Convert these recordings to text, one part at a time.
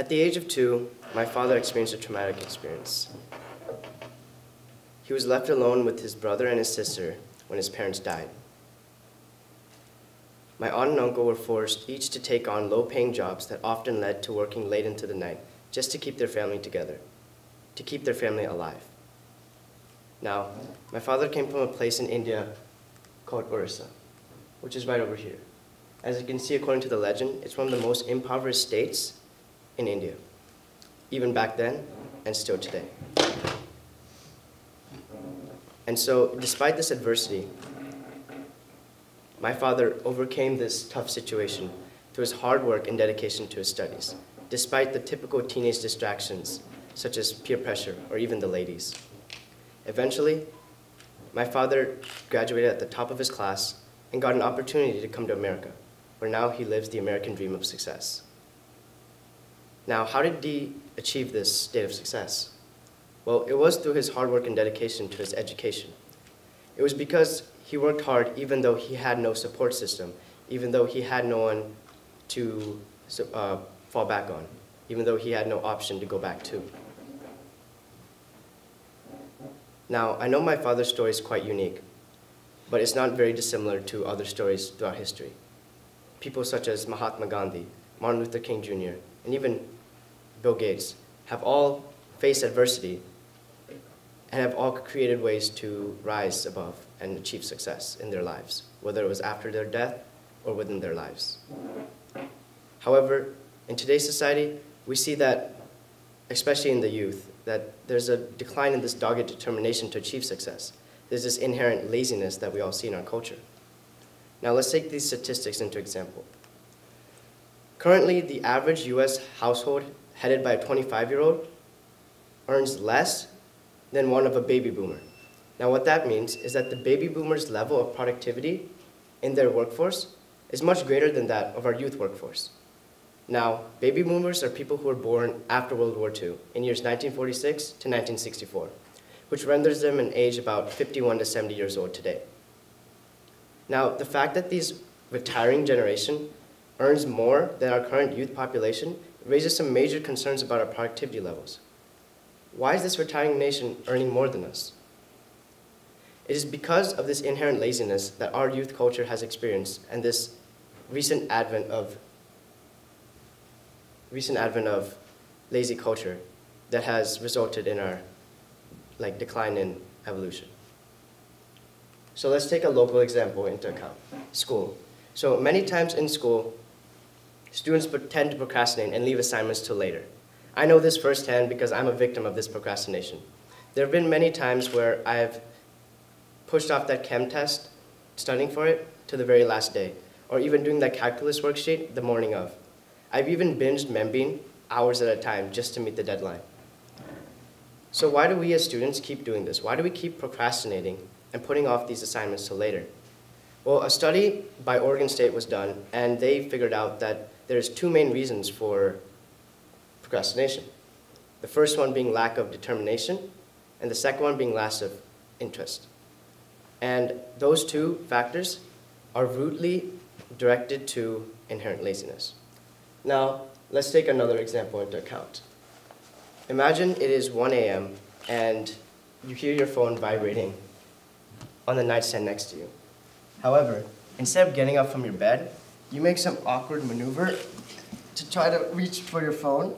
At the age of two, my father experienced a traumatic experience. He was left alone with his brother and his sister when his parents died. My aunt and uncle were forced each to take on low paying jobs that often led to working late into the night just to keep their family together, to keep their family alive. Now, my father came from a place in India called Orissa, which is right over here. As you can see, according to the legend, it's one of the most impoverished states in India, even back then and still today. And so, despite this adversity, my father overcame this tough situation through his hard work and dedication to his studies, despite the typical teenage distractions, such as peer pressure or even the ladies. Eventually, my father graduated at the top of his class and got an opportunity to come to America, where now he lives the American dream of success. Now, how did he achieve this state of success? Well, it was through his hard work and dedication to his education. It was because he worked hard even though he had no support system, even though he had no one to uh, fall back on, even though he had no option to go back to. Now, I know my father's story is quite unique, but it's not very dissimilar to other stories throughout history. People such as Mahatma Gandhi, Martin Luther King Jr., and even Bill Gates have all faced adversity and have all created ways to rise above and achieve success in their lives, whether it was after their death or within their lives. However, in today's society, we see that, especially in the youth, that there's a decline in this dogged determination to achieve success. There's this inherent laziness that we all see in our culture. Now let's take these statistics into example. Currently, the average US household headed by a 25-year-old earns less than one of a baby boomer. Now what that means is that the baby boomers' level of productivity in their workforce is much greater than that of our youth workforce. Now, baby boomers are people who were born after World War II, in years 1946 to 1964, which renders them an age about 51 to 70 years old today. Now, the fact that these retiring generation earns more than our current youth population raises some major concerns about our productivity levels. Why is this retiring nation earning more than us? It is because of this inherent laziness that our youth culture has experienced and this recent advent of recent advent of lazy culture that has resulted in our like decline in evolution. So let's take a local example into account, school. So many times in school, students tend to procrastinate and leave assignments till later. I know this firsthand because I'm a victim of this procrastination. There have been many times where I've pushed off that chem test, studying for it, to the very last day, or even doing that calculus worksheet the morning of. I've even binged Membean hours at a time just to meet the deadline. So why do we as students keep doing this? Why do we keep procrastinating and putting off these assignments till later? Well, a study by Oregon State was done, and they figured out that there's two main reasons for procrastination. The first one being lack of determination, and the second one being lack of interest. And those two factors are rootly directed to inherent laziness. Now, let's take another example into account. Imagine it is 1 a.m. and you hear your phone vibrating on the nightstand next to you. However, instead of getting up from your bed, you make some awkward maneuver to try to reach for your phone,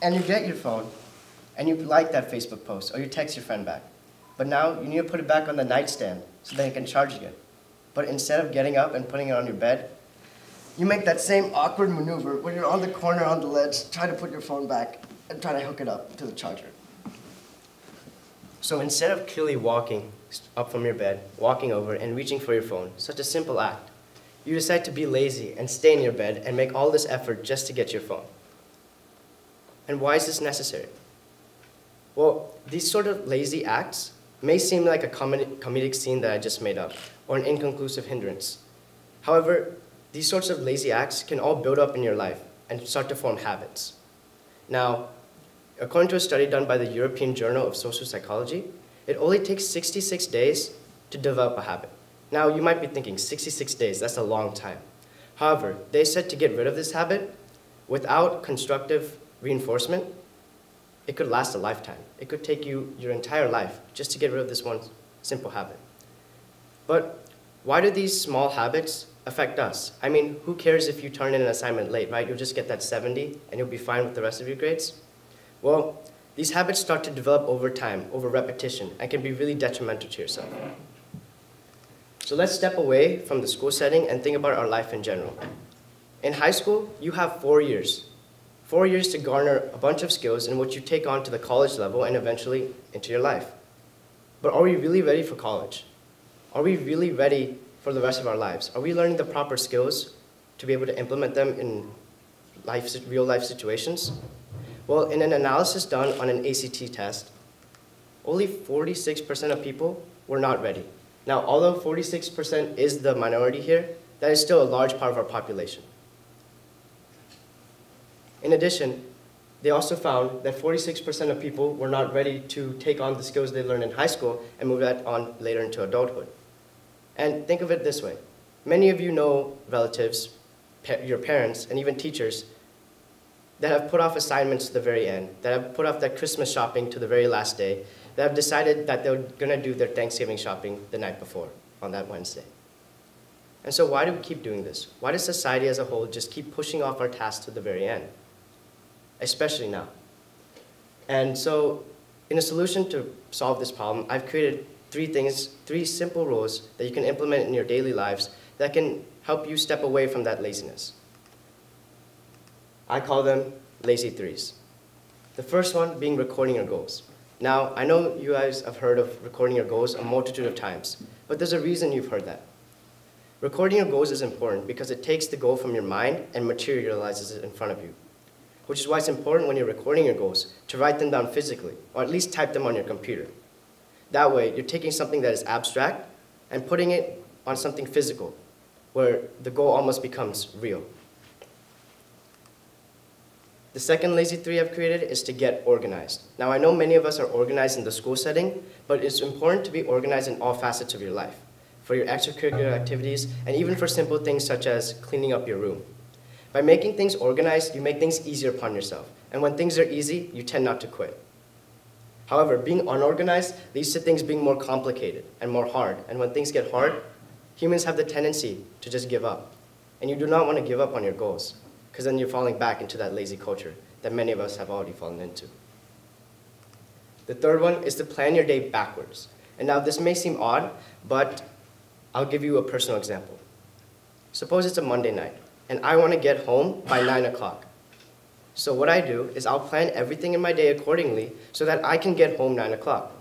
and you get your phone, and you like that Facebook post, or you text your friend back. But now you need to put it back on the nightstand so that it can charge again. But instead of getting up and putting it on your bed, you make that same awkward maneuver when you're on the corner on the ledge, try to put your phone back and try to hook it up to the charger. So instead of clearly walking up from your bed, walking over and reaching for your phone, such a simple act, you decide to be lazy and stay in your bed and make all this effort just to get your phone. And why is this necessary? Well, these sort of lazy acts may seem like a comedic scene that I just made up, or an inconclusive hindrance. However, these sorts of lazy acts can all build up in your life and start to form habits. Now, according to a study done by the European Journal of Social Psychology, it only takes 66 days to develop a habit. Now, you might be thinking, 66 days, that's a long time. However, they said to get rid of this habit, without constructive reinforcement, it could last a lifetime. It could take you your entire life just to get rid of this one simple habit. But why do these small habits affect us? I mean, who cares if you turn in an assignment late, right? You'll just get that 70 and you'll be fine with the rest of your grades. Well, these habits start to develop over time, over repetition, and can be really detrimental to yourself. So let's step away from the school setting and think about our life in general. In high school, you have four years. Four years to garner a bunch of skills in which you take on to the college level and eventually into your life. But are we really ready for college? Are we really ready for the rest of our lives? Are we learning the proper skills to be able to implement them in life, real life situations? Well, in an analysis done on an ACT test, only 46% of people were not ready. Now, although 46% is the minority here, that is still a large part of our population. In addition, they also found that 46% of people were not ready to take on the skills they learned in high school and move that on later into adulthood. And think of it this way. Many of you know relatives, pa your parents, and even teachers that have put off assignments to the very end, that have put off that Christmas shopping to the very last day, that have decided that they're going to do their Thanksgiving shopping the night before, on that Wednesday. And so why do we keep doing this? Why does society as a whole just keep pushing off our tasks to the very end? Especially now. And so in a solution to solve this problem, I've created three things, three simple rules that you can implement in your daily lives that can help you step away from that laziness. I call them lazy threes. The first one being recording your goals. Now, I know you guys have heard of recording your goals a multitude of times, but there's a reason you've heard that. Recording your goals is important because it takes the goal from your mind and materializes it in front of you. Which is why it's important when you're recording your goals to write them down physically, or at least type them on your computer. That way, you're taking something that is abstract and putting it on something physical, where the goal almost becomes real. The second lazy three I've created is to get organized. Now I know many of us are organized in the school setting, but it's important to be organized in all facets of your life, for your extracurricular activities, and even for simple things such as cleaning up your room. By making things organized, you make things easier upon yourself, and when things are easy, you tend not to quit. However, being unorganized leads to things being more complicated and more hard, and when things get hard, humans have the tendency to just give up. And you do not want to give up on your goals because then you're falling back into that lazy culture that many of us have already fallen into. The third one is to plan your day backwards. And now this may seem odd, but I'll give you a personal example. Suppose it's a Monday night, and I want to get home by 9 o'clock. So what I do is I'll plan everything in my day accordingly so that I can get home 9 o'clock,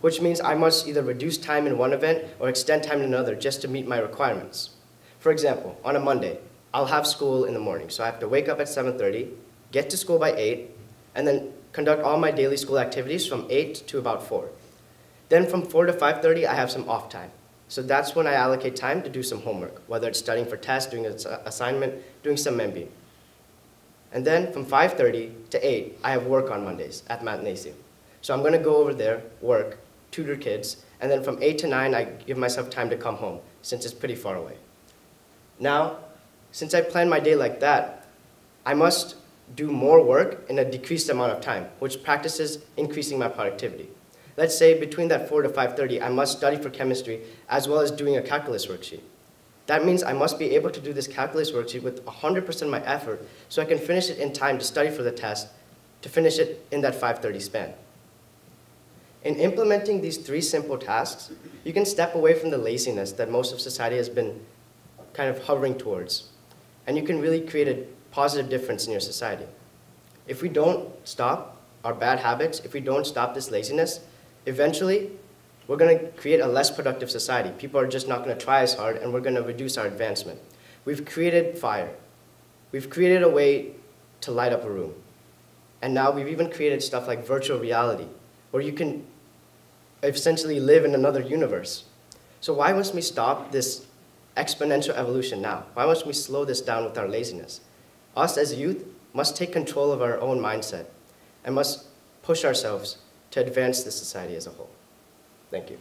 which means I must either reduce time in one event or extend time in another just to meet my requirements. For example, on a Monday, I'll have school in the morning. So I have to wake up at 7.30, get to school by 8, and then conduct all my daily school activities from 8 to about 4. Then from 4 to 5.30, I have some off time. So that's when I allocate time to do some homework, whether it's studying for tests, doing an assignment, doing some MB. And then from 5.30 to 8, I have work on Mondays at Mathnasium. So I'm going to go over there, work, tutor kids, and then from 8 to 9, I give myself time to come home, since it's pretty far away. Now, since I plan my day like that, I must do more work in a decreased amount of time, which practices increasing my productivity. Let's say between that 4 to 5.30, I must study for chemistry as well as doing a calculus worksheet. That means I must be able to do this calculus worksheet with 100% of my effort so I can finish it in time to study for the test, to finish it in that 5.30 span. In implementing these three simple tasks, you can step away from the laziness that most of society has been kind of hovering towards and you can really create a positive difference in your society. If we don't stop our bad habits, if we don't stop this laziness, eventually we're going to create a less productive society. People are just not going to try as hard, and we're going to reduce our advancement. We've created fire. We've created a way to light up a room. And now we've even created stuff like virtual reality, where you can essentially live in another universe. So why must we stop this exponential evolution now? Why must we slow this down with our laziness? Us as youth must take control of our own mindset and must push ourselves to advance the society as a whole. Thank you.